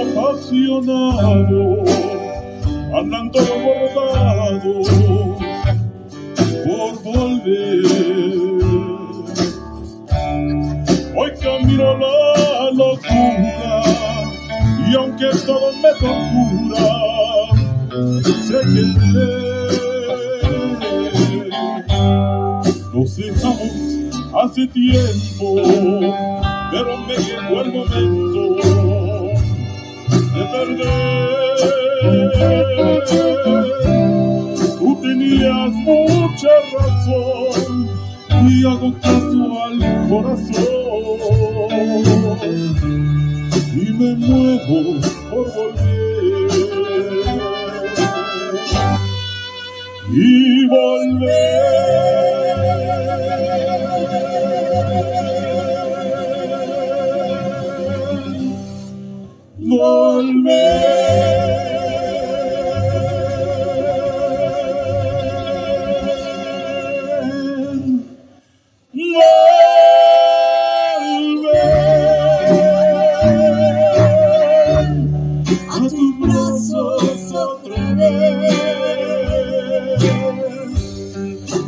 ilusionados andan todos bordados por volver. Hoy camino la locura y aunque todo me tortura, sé que nos dejamos hace tiempo, pero me llegó el momento de perder. Tú tenías mucha razón y hago caso al corazón y me muevo por volver y volver.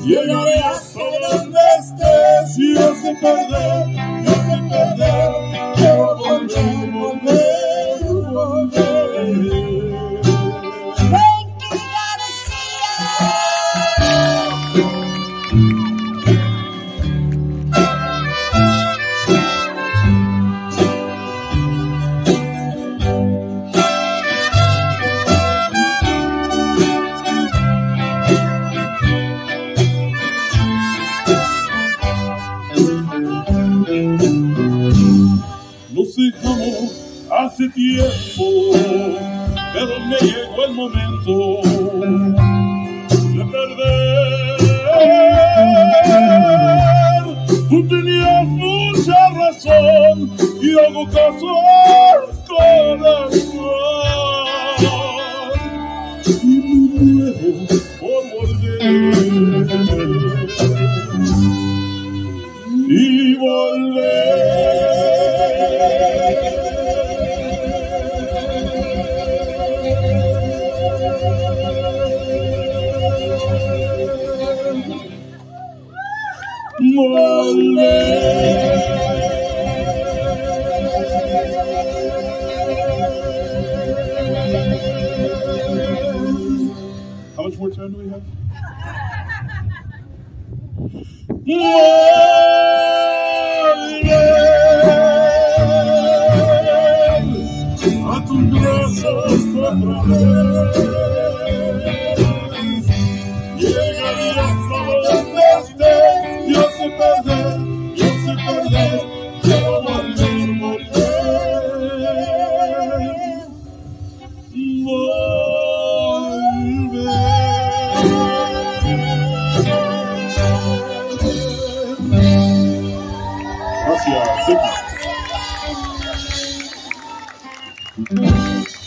Llegaré hasta donde estés y yo sé perder, yo perder, Nos dejamos hace tiempo, pero me llegó el momento de perder. Tú tenías mucha razón y hago caso al corazón. Y me muero por volver y volver. Much more time do we have? Volver a tus brazos Thank you.